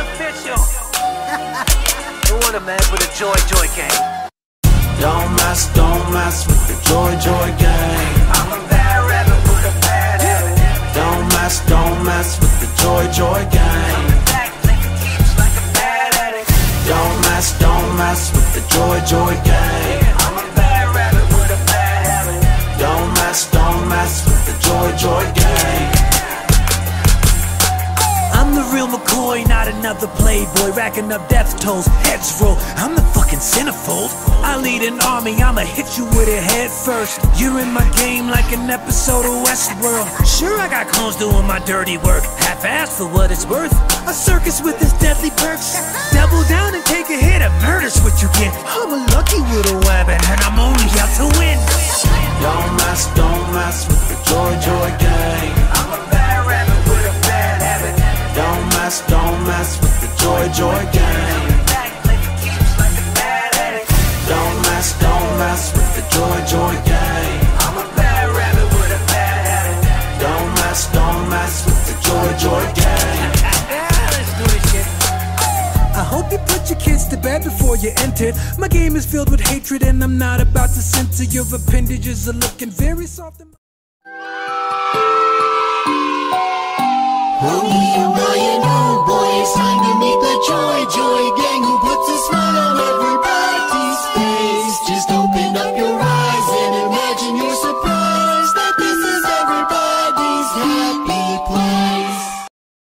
official. Who want to mess with the Joy Joy gang? Don't mess, don't mess with the Joy Joy gang. Don't mess, don't mess with the Joy Joy gang. Don't mess, don't mess with the Joy Joy gang. McCoy, not another playboy Racking up death tolls, heads roll I'm the fucking centerfold. I lead an army, I'ma hit you with it head first. You're in my game like an episode of Westworld. Sure, I got clones doing my dirty work. Half-assed for what it's worth. A circus with its deadly perks. Double down and take a hit, a murder's what you get. I'm a lucky little weapon and I'm only out to win. Don't mess, don't mess with the Joy Joy bad addict. Don't mess, don't mess with the Joy Joy gang. I'm a bad rabbit with a bad habit. Don't mess, don't mess with the Joy Joy gang. Let's do this shit. I hope you put your kids to bed before you enter. My game is filled with hatred, and I'm not about to censor your appendages are looking very soft. and- Homie and Ryan, oh boy,